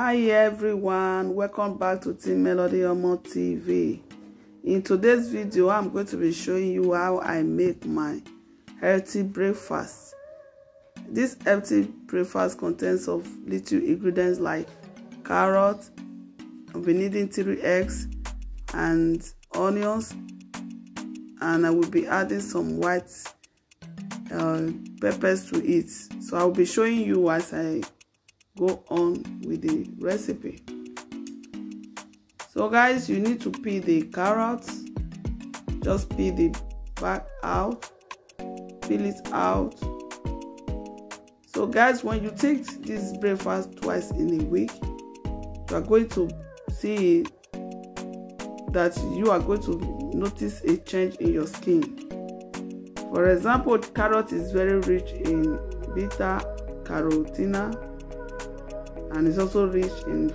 Hi everyone, welcome back to Team Melody Omo TV. In today's video, I'm going to be showing you how I make my healthy breakfast. This healthy breakfast contains of little ingredients like carrot, I'll be needing three eggs and onions and I will be adding some white uh, peppers to it. So I'll be showing you as I go on with the recipe. So guys you need to peel the carrots. Just peel the back out. Peel it out. So guys when you take this breakfast twice in a week you are going to see that you are going to notice a change in your skin. For example carrot is very rich in beta carotene and it's also rich in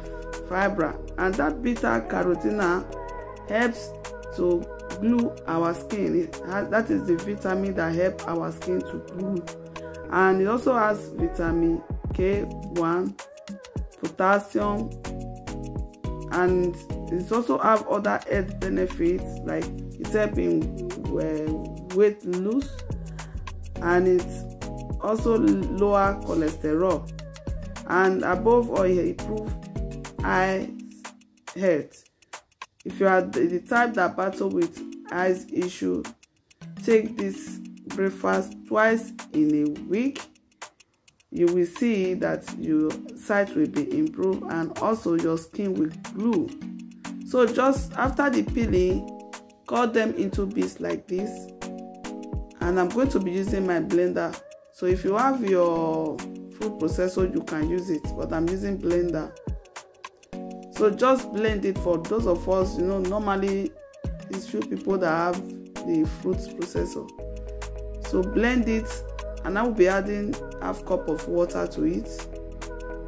fiber and that beta carotene helps to glue our skin. Has, that is the vitamin that helps our skin to glue. And it also has vitamin k1 potassium and it also have other health benefits like it's helping uh, weight loss and it's also lower cholesterol and above all improve eye health. If you are the type that battle with eyes issue take this breakfast twice in a week. You will see that your sight will be improved and also your skin will glue so just after the peeling cut them into bits like this. And i'm going to be using my blender. So if you have your food processor you can use it but i'm using blender. So just blend it for those of us you know normally it's few people that have the fruits processor. So blend it and i will be adding half cup of water to it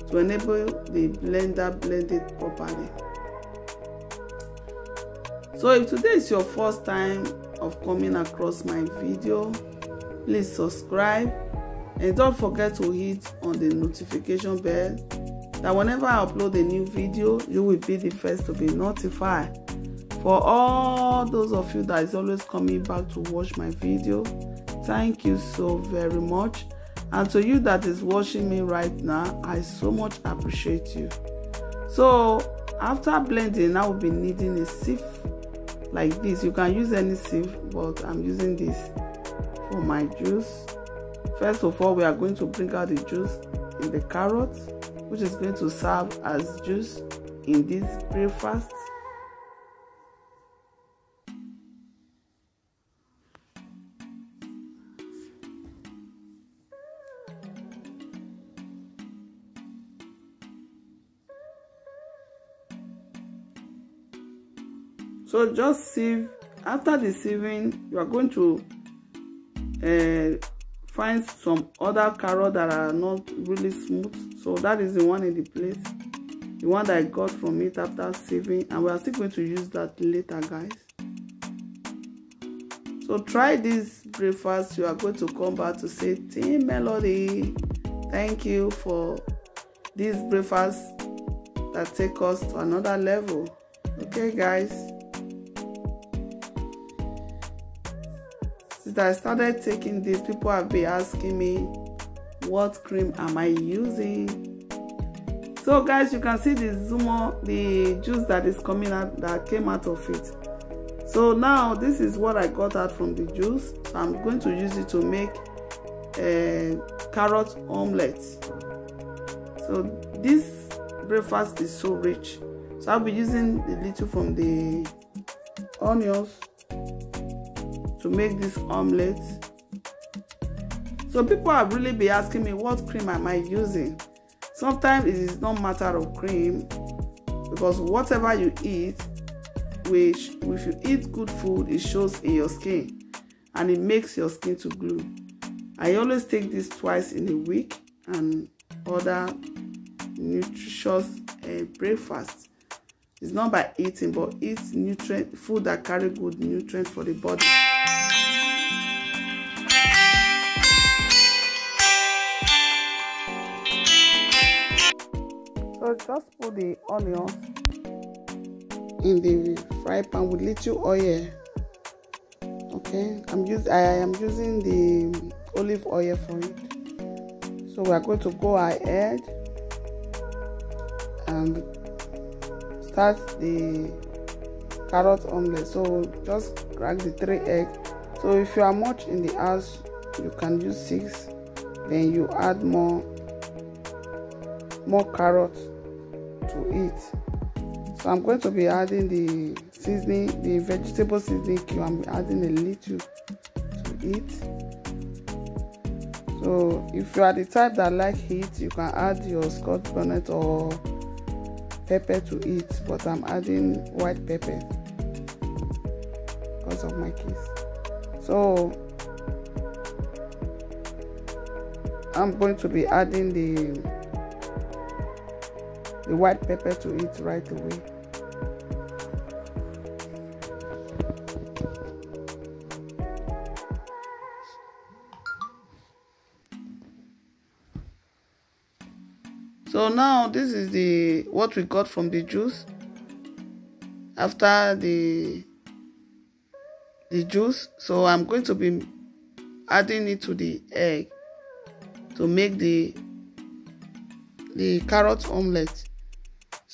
to enable the blender blend it properly. So if today is your first time of coming across my video please subscribe and don't forget to hit on the notification bell that whenever I upload a new video you will be the first to be notified. For all those of you that is always coming back to watch my video thank you so very much. And to you that is watching me right now I so much appreciate you. So after blending I will be needing a sieve like this. You can use any sieve but I'm using this for my juice First of all, we are going to bring out the juice in the carrot, which is going to serve as juice in this breakfast. So just sieve. After the sieving, you are going to uh, find some other carrot that are not really smooth. So that is the one in the plate the one that i got from it after saving. And we are still going to use that later guys. So try this breakfast. You are going to come back to say team melody thank you for this breakfast that take us to another level. Okay guys since I started taking this, people have been asking me what cream am I using. So guys, you can see the Zumo, the juice that is coming out, that came out of it. So now this is what I got out from the juice. So I'm going to use it to make a carrot omelette. So this breakfast is so rich. So I'll be using the little from the onions to make this omelette. So people have really been asking me what cream am i using. Sometimes it is not matter of cream because whatever you eat which if you eat good food it shows in your skin and it makes your skin to glue i always take this twice in a week and other nutritious uh, breakfast. It's not by eating but eat nutrient food that carry good nutrient for the body just put the onions in the fry pan with little oil. Okay i'm using i am using the olive oil for it. So we are going to go ahead and start the carrot omelette. So just crack the three egg. So if you are much in the house you can use six. Then you add more more carrot to it so i'm going to be adding the seasoning the vegetable seasoning cube. I'm adding a little to it so if you are the type that like heat you can add your scotch bonnet or pepper to it but i'm adding white pepper because of my kids so i'm going to be adding the the white pepper to it right away. So now this is the what we got from the juice. After the the juice so i'm going to be adding it to the egg to make the the carrot omelette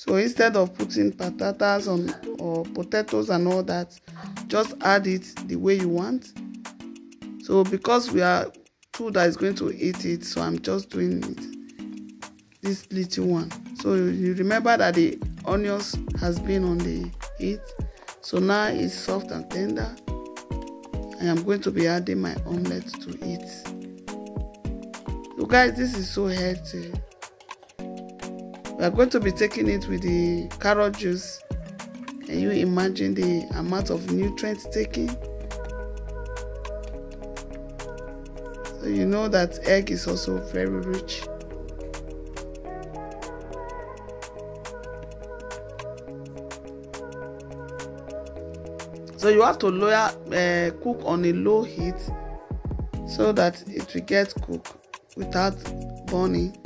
so instead of putting patatas on or potatoes and all that just add it the way you want. So because we are two that is going to eat it so i'm just doing it this little one. So you remember that the onions has been on the heat so now it's soft and tender. And i'm going to be adding my omelette to it. So guys this is so healthy we are going to be taking it with the carrot juice. Can you imagine the amount of nutrients taken? So you know that egg is also very rich. So you have to lower uh, cook on a low heat so that it will get cooked without burning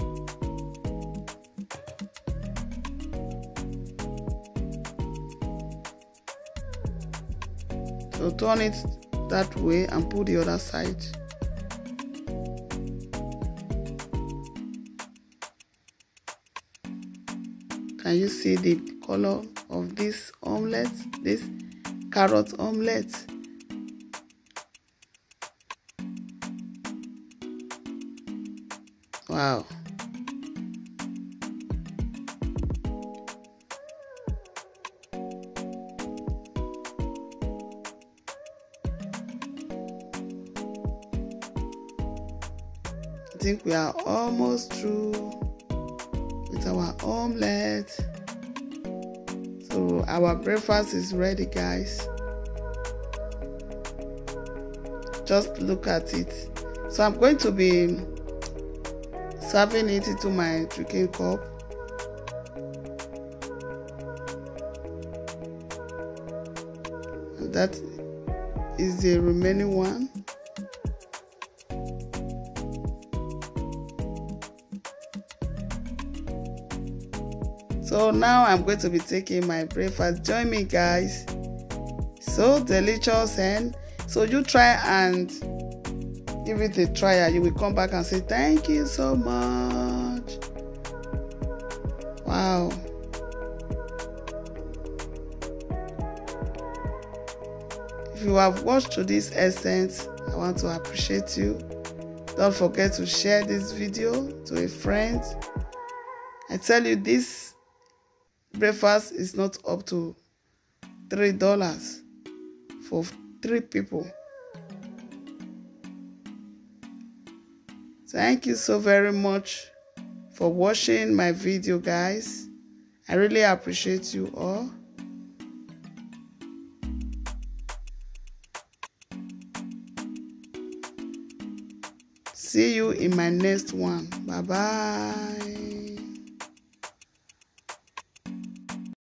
turn it that way and put the other side can you see the color of this omelette this carrot omelette. Wow. Think we are almost through with our omelette. So our breakfast is ready, guys. Just look at it. So I'm going to be serving it into my drinking cup. And that is the remaining one. So now I'm going to be taking my breakfast. Join me, guys. So delicious, and so you try and give it a try. And you will come back and say, Thank you so much. Wow. If you have watched to this essence, I want to appreciate you. Don't forget to share this video to a friend. I tell you, this breakfast is not up to three dollars for three people. Thank you so very much for watching my video guys. I really appreciate you all. See you in my next one. Bye bye